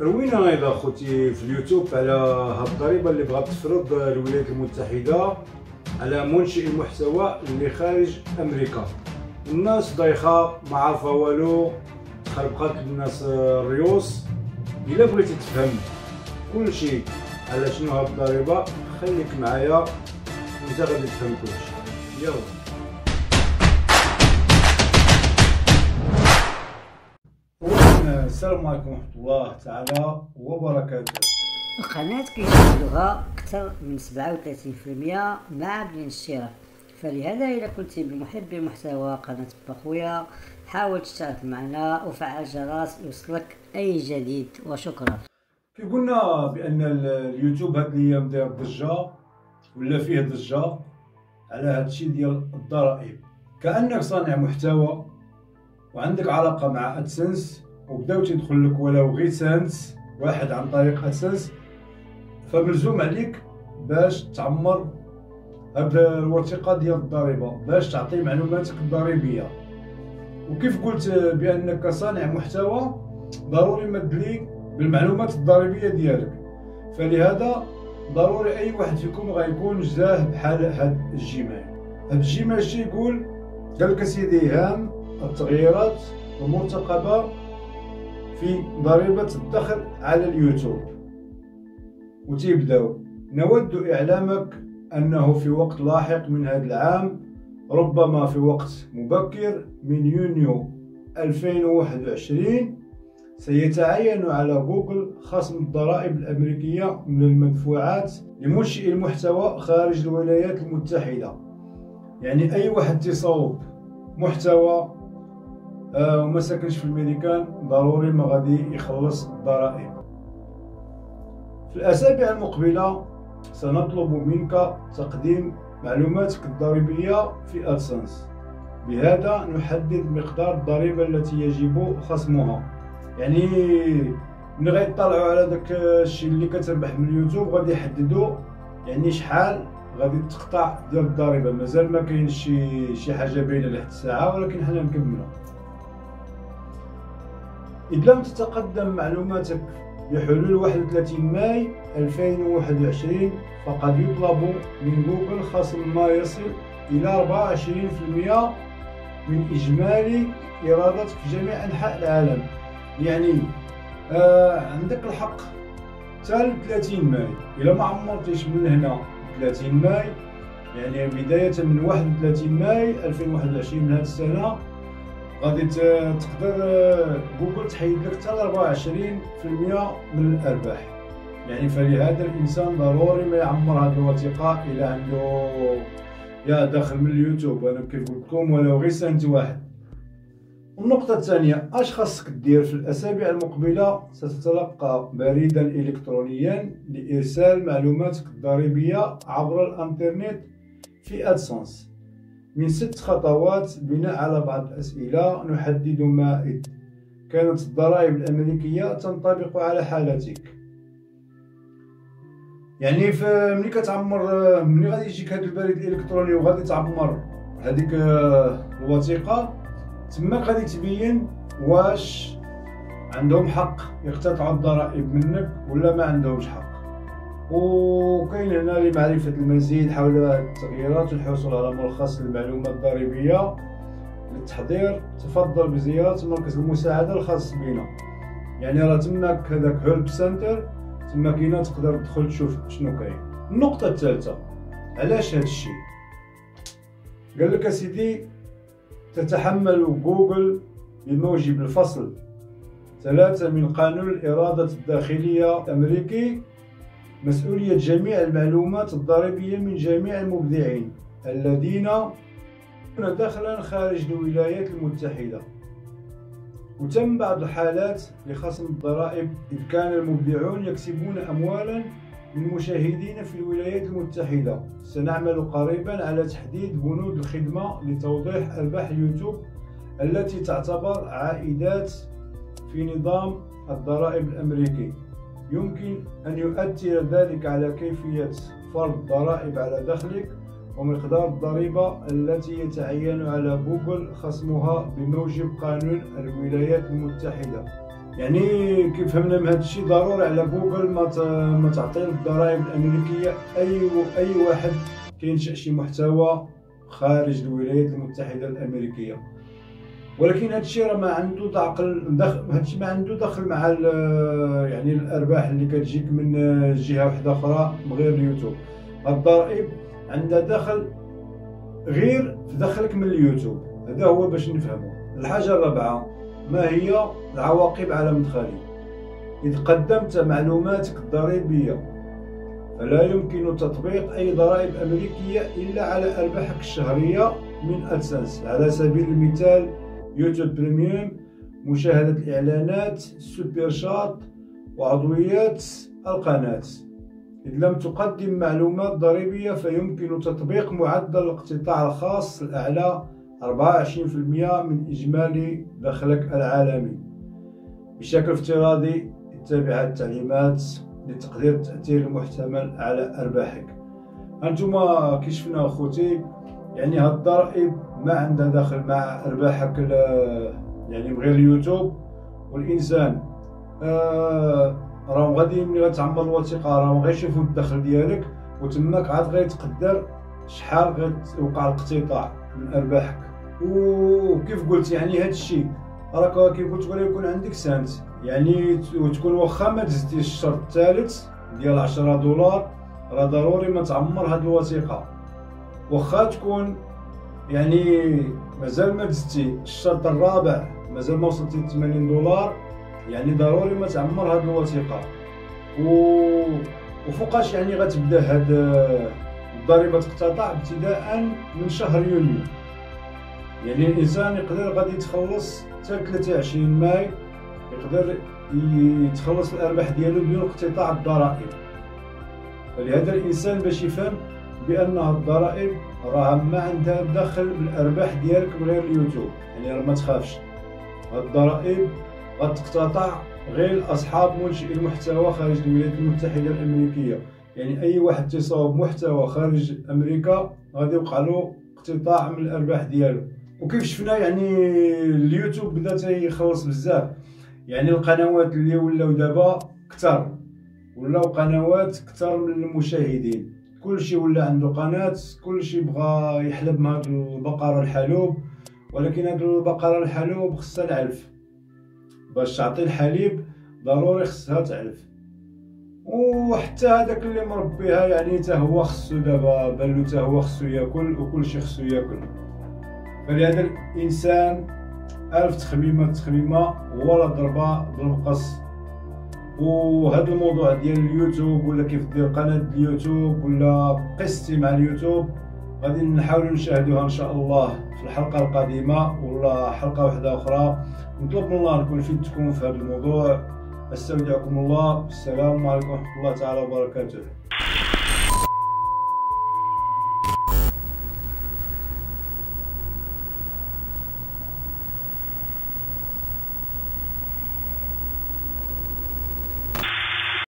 روينا إلى خوتي؟ في اليوتيوب على هاد الضريبة اللي بغات تفرض الولايات المتحدة على منشئ المحتوى اللي خارج أمريكا. الناس ضايخه ما عارفة والو. تخربقات الناس الريوس. إلا بغيتي تفهم كل شيء على شنو هاد الضريبة خليك معايا. وانت غادي تفهم كل شيء يلا. السلام عليكم ورحمة الله تعالى وبركاته. القناة كيشاهدوها أكثر من 37% مع بدون اشتراك فلهذا إذا كنت بمحب محتوى قناة بخويا حاول تشترك معنا وفعل الجرس يوصلك أي جديد. وشكرا. كي قلنا بأن اليوتيوب هاد الأيام داير ضجة ولا فيه ضجة على هادشي ديال الضرائب. كأنك صانع محتوى وعندك علاقة مع AdSense وبداو تيدخل لك ولو غير سنس واحد عن طريق أساس. فملزوم عليك باش تعمر هاد الوثيقه ديال الضريبة باش تعطي معلوماتك الضريبية. وكيف قلت بأنك صانع محتوى ضروري ما تدلي بالمعلومات الضريبية ديالك. فلهذا ضروري أي واحد فيكم غيكون جاه بحال هاد ال Gmail. هاد ال Gmail شي يقول قال لك سيدي هام التغييرات المرتقبه في ضريبة الدخل على اليوتيوب. وتيبداو نود إعلامك أنه في وقت لاحق من هذا العام ربما في وقت مبكر من يونيو 2021 سيتعين على جوجل خصم الضرائب الأمريكية من المدفوعات لمنشئ المحتوى خارج الولايات المتحدة. يعني أي واحد تصوب محتوى آه وما ساكنش في الميريكان ضروري ما غادي يخلص الضرائب. في الأسابيع المقبلة سنطلب منك تقديم معلوماتك الضريبية في ادسنس بهذا نحدد مقدار الضريبة التي يجب خصمها. يعني ملي غيطلعوا على داك الشيء اللي كتربح من اليوتيوب غادي يحددوا يعني شحال غادي تقطع ديال الضريبة. مازال ما كاينش شي شي حاجة باينة لحد الساعة ولكن حنا نكملوا إذ لم تتقدم معلوماتك بحلول 31 ماي 2021 فقد يطلب من جوجل خصم ما يصل إلى 24% من إجمالي إيراداتك في جميع أنحاء العالم. يعني آه عندك الحق. حتى 30 ماي. إلا ما عمرتيش من هنا 30 ماي يعني بداية من 31 ماي 2021 من هذه السنة غادي تقدر جوجل تحيد لك حتى 24% من الأرباح. يعني فلهذا الإنسان ضروري ما يعمر هذه الوثيقة إلى عنده يا داخل من اليوتيوب أنا كيف لكم ولو غير سنت واحد. النقطة الثانية أش خاصك دير في الأسابيع المقبلة؟ ستتلقى بريدا الكترونيا لإرسال معلوماتك الضريبية عبر الإنترنت في أدسنس. من ست خطوات بناء على بعض الأسئلة. نحدد ما كانت الضرائب الأمريكية تنطبق على حالتك. يعني ملي كتعمر ملي غادي يجيك هذا البريد الالكتروني وغادي تعمر هذيك الوثيقة تماك غادي تبين واش عندهم حق يقتطعوا الضرائب منك ولا ما عندهمش حق. وكاين هنا لمعرفة المزيد حول التغييرات والحصول على ملخص للمعلومات الضريبية. للتحضير تفضل بزيارة مركز المساعدة الخاص بنا. يعني راه تماك هذاك help center تما كاينة تقدر تدخل تشوف شنو كاين. النقطة الثالثة علاش هذا الشيء؟ قال لك سيدي تتحمل جوجل بموجب الفصل. ثلاثة من قانون الإيرادات الداخلية الأمريكي مسؤولية جميع المعلومات الضريبية من جميع المبدعين الذين دخلا خارج الولايات المتحدة. وتم بعض الحالات لخصم الضرائب إذ كان المبدعون يكسبون أموالا من مشاهدين في الولايات المتحدة. سنعمل قريبا على تحديد بنود الخدمة لتوضيح أرباح اليوتيوب التي تعتبر عائدات في نظام الضرائب الأمريكي. يمكن أن يؤثر ذلك على كيفية فرض ضرائب على دخلك ومقدار الضريبة التي يتعين على جوجل خصمها بموجب قانون الولايات المتحدة. يعني كيف فهمنا من هذا الشيء؟ ضروري على جوجل ما تعطي الضرائب الأمريكية أي أي واحد كينشأ شي محتوى خارج الولايات المتحدة الأمريكية. ولكن هذا الشيء راه ما عنده دخل هذا الشيء ما عنده دخل مع يعني الأرباح اللي كتجيك من جهة واحدة أخرى غير اليوتيوب. الضرائب عندها دخل غير في دخلك من اليوتيوب. هذا هو باش نفهمه الحاجة الرابعة ما هي العواقب على مدخلي؟ إذا قدمت معلوماتك الضريبية فلا يمكن تطبيق أي ضرائب أمريكية إلا على أرباحك الشهرية من AdSense. على سبيل المثال YouTube Premium مشاهدة الإعلانات Super Chat وعضويات القناة. إذ لم تقدم معلومات ضريبية فيمكن تطبيق معدل الاقتطاع الخاص الأعلى 24% من إجمالي دخلك العالمي. بشكل افتراضي اتبع التعليمات لتقدير التأثير المحتمل على أرباحك. أنتم كي شفنا أخوتي يعني هاد الضرائب ما عندها دخل مع أرباحك يعني غير اليوتيوب والإنسان. آه راهم غادي ملي غتعمر الوثيقة راهم غيشوفوا الدخل ديالك وتماك عاد غيتقدر شحال غيوقع الاقتطاع من أرباحك. وكيف قلت يعني هاد الشيء راك كيف قلت ولا يكون عندك سنت. يعني وتكون واخا ما دزتيش الشرط الثالث ديال 10 دولار راه ضروري ما تعمر هاد الوثيقة. واخا تكون يعني مازال ما دزتي. الشرط الرابع مازال ما وصلتي 80 دولار. يعني ضروري ما تعمر هاد الوثيقة. و وفوقاش يعني غتبدا هاد الضريبة تقتطع ابتداء من شهر يونيو. يعني الإنسان يقدر غادي يتخلص حتى 23 ماي يقدر يتخلص الأرباح ديالو بدون اقتطاع الضرائب. فلهذا الإنسان باش يفهم بان الضرائب راه ما عندها دخل بالأرباح ديالك من غير اليوتيوب يعني راه ما تخافش. الضرائب غتقتطع غير أصحاب منشئ المحتوى خارج الولايات المتحدة الأمريكية. يعني أي واحد تيصاوب محتوى خارج أمريكا غادي يوقع له اقتطاع من الأرباح ديالو. وكيف شفنا يعني اليوتيوب بدأ تيخلص بزاف. يعني القنوات اللي ولاو دابا كثر ولاو قنوات كثر من المشاهدين. كلشي ولا عنده قناة كلشي بغى يحلب مع هاد البقرة الحلوب ولكن هاد البقرة الحلوب خصها العلف. باش تعطي الحليب ضروري خصها تعلف. وحتى هذاك اللي مربيها يعني حتى هو خصو دابا بان حتى هو خصو ياكل وكلشي خصو ياكل. فلهذا الإنسان ألف تخميمة تخميمة ولا ضربة بالمقص وهذا الموضوع ديال اليوتيوب ولا كيف دير قناة اليوتيوب ولا قصتي مع اليوتيوب غادي نحاولوا نشاهدوها إن شاء الله في الحلقة القادمة ولا حلقة واحدة أخرى. نطلب من الله نكون فيدتكم في هذا الموضوع. أستودعكم الله. السلام عليكم ورحمة الله تعالى وبركاته.